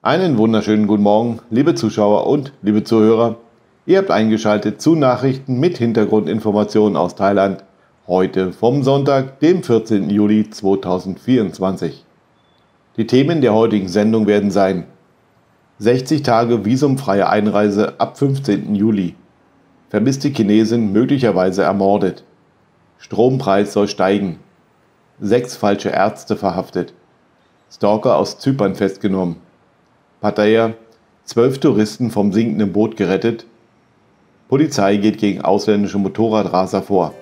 Einen wunderschönen guten Morgen, liebe Zuschauer und liebe Zuhörer. Ihr habt eingeschaltet zu Nachrichten mit Hintergrundinformationen aus Thailand. Heute vom Sonntag, dem 14. Juli 2024. Die Themen der heutigen Sendung werden sein 60 Tage visumfreie Einreise ab 15. Juli. Vermisste Chinesin möglicherweise ermordet. Strompreis soll steigen. Sechs falsche Ärzte verhaftet. Stalker aus Zypern festgenommen. Pattaya, zwölf Touristen vom sinkenden Boot gerettet. Polizei geht gegen ausländische Motorradraser vor.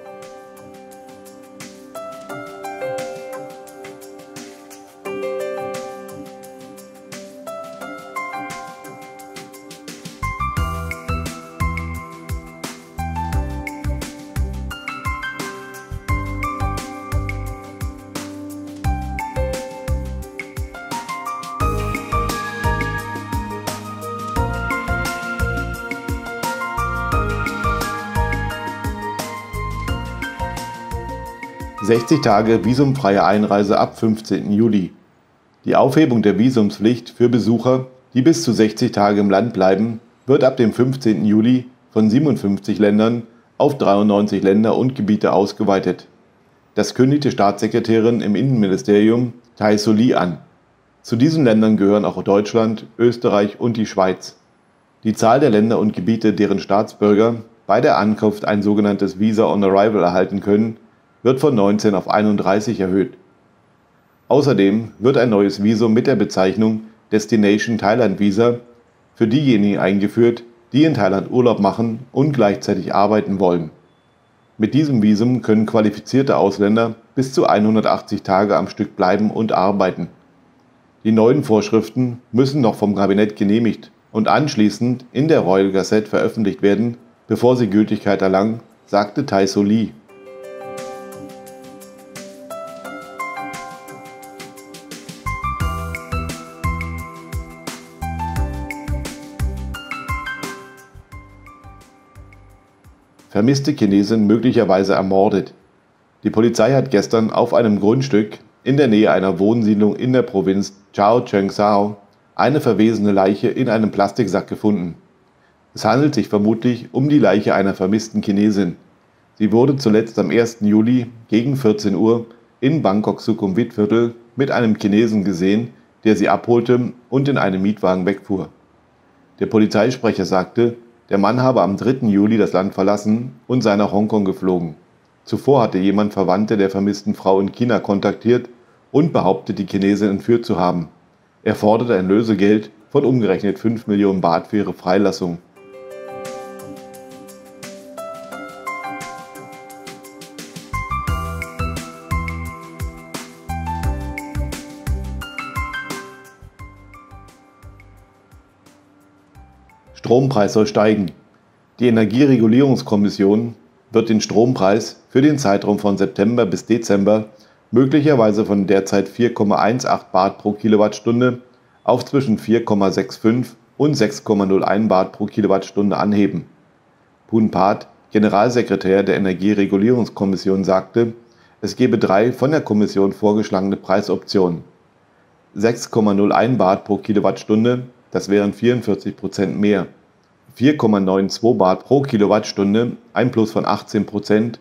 60 Tage visumfreie Einreise ab 15. Juli. Die Aufhebung der Visumspflicht für Besucher, die bis zu 60 Tage im Land bleiben, wird ab dem 15. Juli von 57 Ländern auf 93 Länder und Gebiete ausgeweitet. Das kündigte Staatssekretärin im Innenministerium Tai Soli an. Zu diesen Ländern gehören auch Deutschland, Österreich und die Schweiz. Die Zahl der Länder und Gebiete, deren Staatsbürger bei der Ankunft ein sogenanntes Visa on Arrival erhalten können, wird von 19 auf 31 erhöht. Außerdem wird ein neues Visum mit der Bezeichnung Destination Thailand Visa für diejenigen eingeführt, die in Thailand Urlaub machen und gleichzeitig arbeiten wollen. Mit diesem Visum können qualifizierte Ausländer bis zu 180 Tage am Stück bleiben und arbeiten. Die neuen Vorschriften müssen noch vom Kabinett genehmigt und anschließend in der Royal Gazette veröffentlicht werden, bevor sie Gültigkeit erlangen, sagte Tai So vermisste Chinesin möglicherweise ermordet. Die Polizei hat gestern auf einem Grundstück in der Nähe einer Wohnsiedlung in der Provinz Chao Cheng Sao eine verwesene Leiche in einem Plastiksack gefunden. Es handelt sich vermutlich um die Leiche einer vermissten Chinesin. Sie wurde zuletzt am 1. Juli gegen 14 Uhr in Bangkok Sukhumvit Viertel mit einem Chinesen gesehen, der sie abholte und in einem Mietwagen wegfuhr. Der Polizeisprecher sagte, der Mann habe am 3. Juli das Land verlassen und sei nach Hongkong geflogen. Zuvor hatte jemand Verwandte der vermissten Frau in China kontaktiert und behauptet, die Chinesin entführt zu haben. Er forderte ein Lösegeld von umgerechnet 5 Millionen Baht für ihre Freilassung. Strompreis soll steigen. Die Energieregulierungskommission wird den Strompreis für den Zeitraum von September bis Dezember möglicherweise von derzeit 4,18 Baht pro Kilowattstunde auf zwischen 4,65 und 6,01 Baht pro Kilowattstunde anheben. Pat, Generalsekretär der Energieregulierungskommission, sagte, es gebe drei von der Kommission vorgeschlagene Preisoptionen. 6,01 Baht pro Kilowattstunde, das wären 44 Prozent mehr. 4,92 Baht pro Kilowattstunde, ein Plus von 18 Prozent,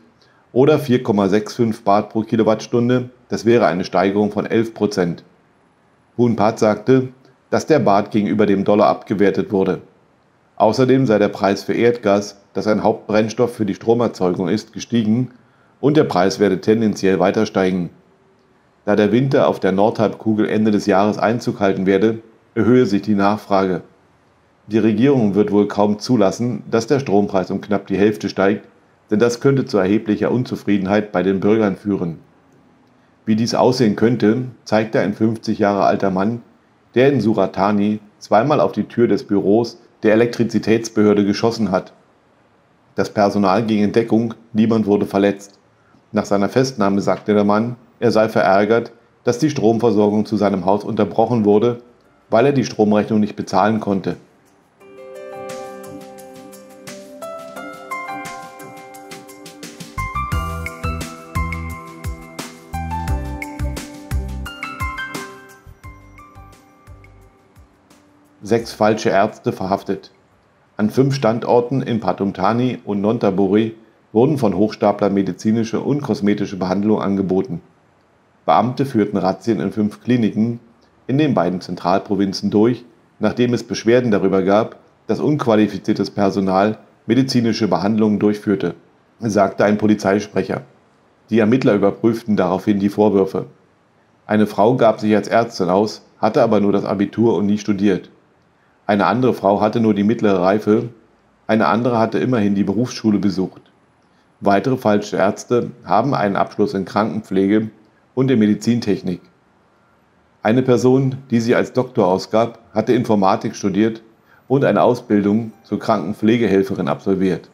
oder 4,65 Baht pro Kilowattstunde, das wäre eine Steigerung von 11 Prozent. Hunpat sagte, dass der Baht gegenüber dem Dollar abgewertet wurde. Außerdem sei der Preis für Erdgas, das ein Hauptbrennstoff für die Stromerzeugung ist, gestiegen und der Preis werde tendenziell weiter steigen. Da der Winter auf der Nordhalbkugel Ende des Jahres Einzug halten werde, erhöhe sich die Nachfrage. Die Regierung wird wohl kaum zulassen, dass der Strompreis um knapp die Hälfte steigt, denn das könnte zu erheblicher Unzufriedenheit bei den Bürgern führen. Wie dies aussehen könnte, zeigte ein 50 Jahre alter Mann, der in Suratani zweimal auf die Tür des Büros der Elektrizitätsbehörde geschossen hat. Das Personal ging in Deckung, niemand wurde verletzt. Nach seiner Festnahme sagte der Mann, er sei verärgert, dass die Stromversorgung zu seinem Haus unterbrochen wurde, weil er die Stromrechnung nicht bezahlen konnte. Sechs falsche Ärzte verhaftet. An fünf Standorten in Patumtani und Nonthaburi wurden von Hochstaplern medizinische und kosmetische Behandlungen angeboten. Beamte führten Razzien in fünf Kliniken in den beiden Zentralprovinzen durch, nachdem es Beschwerden darüber gab, dass unqualifiziertes Personal medizinische Behandlungen durchführte, sagte ein Polizeisprecher. Die Ermittler überprüften daraufhin die Vorwürfe. Eine Frau gab sich als Ärztin aus, hatte aber nur das Abitur und nie studiert. Eine andere Frau hatte nur die mittlere Reife, eine andere hatte immerhin die Berufsschule besucht. Weitere falsche Ärzte haben einen Abschluss in Krankenpflege und in Medizintechnik. Eine Person, die sich als Doktor ausgab, hatte Informatik studiert und eine Ausbildung zur Krankenpflegehelferin absolviert.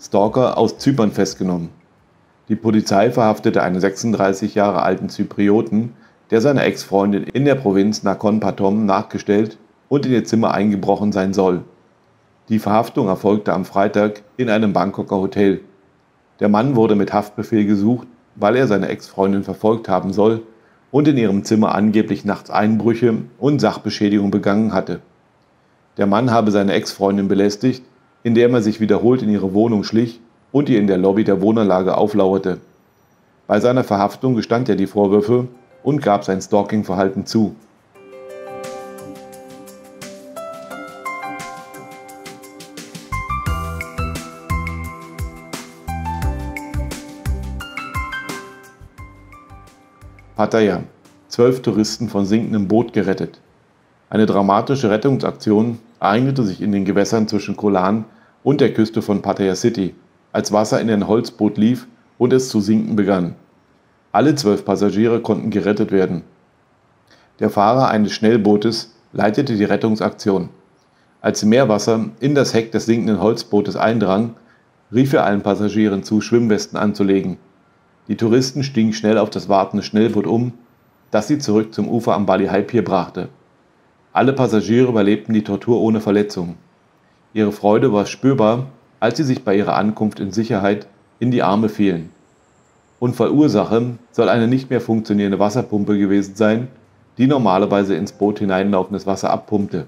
Stalker aus Zypern festgenommen. Die Polizei verhaftete einen 36 Jahre alten Zyprioten, der seiner Ex-Freundin in der Provinz Nakhon Pathom nachgestellt und in ihr Zimmer eingebrochen sein soll. Die Verhaftung erfolgte am Freitag in einem Bangkoker Hotel. Der Mann wurde mit Haftbefehl gesucht, weil er seine Ex-Freundin verfolgt haben soll und in ihrem Zimmer angeblich nachts Einbrüche und Sachbeschädigung begangen hatte. Der Mann habe seine Ex-Freundin belästigt indem er sich wiederholt in ihre Wohnung schlich und ihr in der Lobby der Wohnanlage auflauerte. Bei seiner Verhaftung gestand er die Vorwürfe und gab sein Stalking-Verhalten zu. Pattaya. Zwölf Touristen von sinkendem Boot gerettet. Eine dramatische Rettungsaktion ereignete sich in den Gewässern zwischen Kolan und der Küste von Pattaya City, als Wasser in ein Holzboot lief und es zu sinken begann. Alle zwölf Passagiere konnten gerettet werden. Der Fahrer eines Schnellbootes leitete die Rettungsaktion. Als Meerwasser in das Heck des sinkenden Holzbootes eindrang, rief er allen Passagieren zu, Schwimmwesten anzulegen. Die Touristen stiegen schnell auf das wartende Schnellboot um, das sie zurück zum Ufer am Bali Pier brachte. Alle Passagiere überlebten die Tortur ohne Verletzung. Ihre Freude war spürbar, als sie sich bei ihrer Ankunft in Sicherheit in die Arme fielen. Unfallursache soll eine nicht mehr funktionierende Wasserpumpe gewesen sein, die normalerweise ins Boot hineinlaufendes Wasser abpumpte.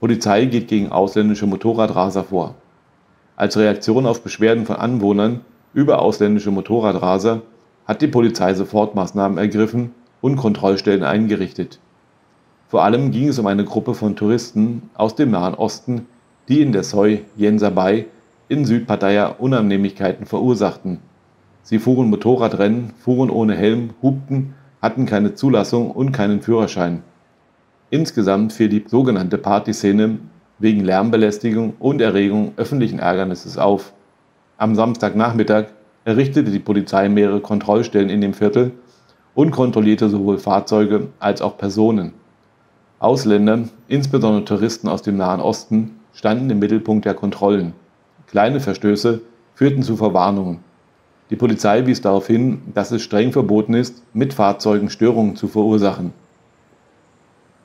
Polizei geht gegen ausländische Motorradraser vor. Als Reaktion auf Beschwerden von Anwohnern über ausländische Motorradraser hat die Polizei Sofortmaßnahmen ergriffen und Kontrollstellen eingerichtet. Vor allem ging es um eine Gruppe von Touristen aus dem Nahen Osten, die in der Soi Yensabai in Südpattaya Unannehmlichkeiten verursachten. Sie fuhren Motorradrennen, fuhren ohne Helm, hupten, hatten keine Zulassung und keinen Führerschein. Insgesamt fiel die sogenannte Partyszene wegen Lärmbelästigung und Erregung öffentlichen Ärgernisses auf. Am Samstagnachmittag errichtete die Polizei mehrere Kontrollstellen in dem Viertel und kontrollierte sowohl Fahrzeuge als auch Personen. Ausländer, insbesondere Touristen aus dem Nahen Osten, standen im Mittelpunkt der Kontrollen. Kleine Verstöße führten zu Verwarnungen. Die Polizei wies darauf hin, dass es streng verboten ist, mit Fahrzeugen Störungen zu verursachen.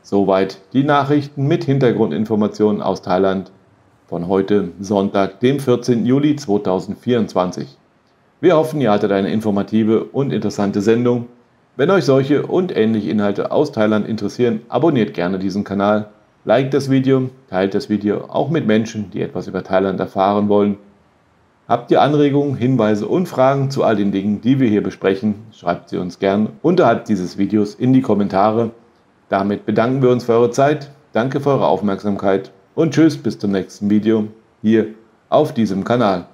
Soweit die Nachrichten mit Hintergrundinformationen aus Thailand von heute Sonntag, dem 14. Juli 2024. Wir hoffen, ihr hattet eine informative und interessante Sendung. Wenn euch solche und ähnliche Inhalte aus Thailand interessieren, abonniert gerne diesen Kanal, liked das Video, teilt das Video auch mit Menschen, die etwas über Thailand erfahren wollen. Habt ihr Anregungen, Hinweise und Fragen zu all den Dingen, die wir hier besprechen, schreibt sie uns gern unterhalb dieses Videos in die Kommentare. Damit bedanken wir uns für eure Zeit, danke für eure Aufmerksamkeit und tschüss bis zum nächsten Video hier auf diesem Kanal.